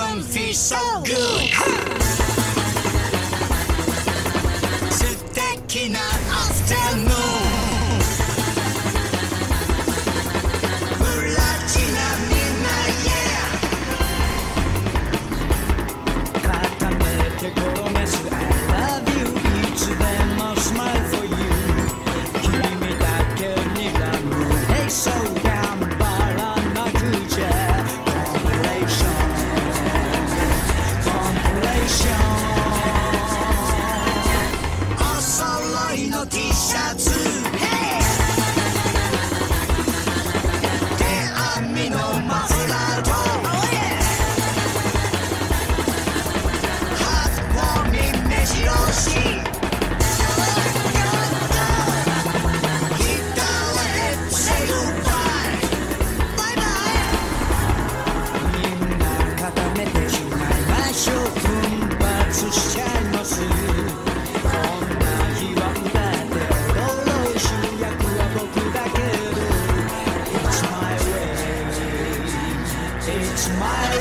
them fish so good. Sit back in afternoon. T シャツ mais.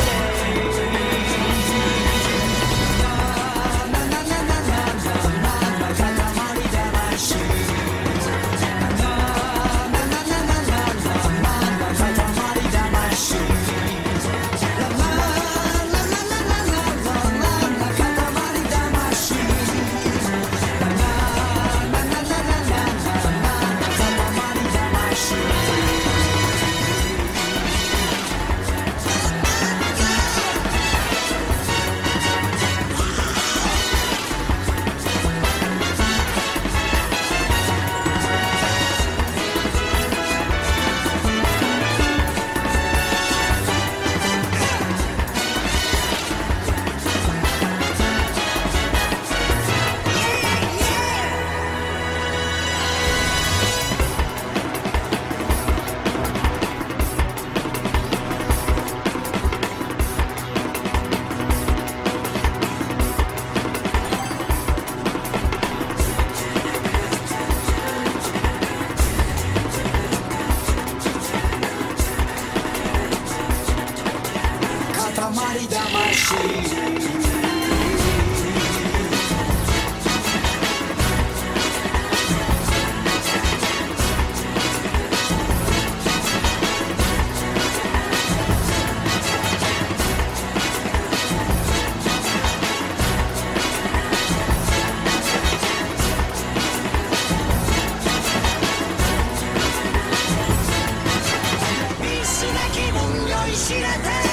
Shirata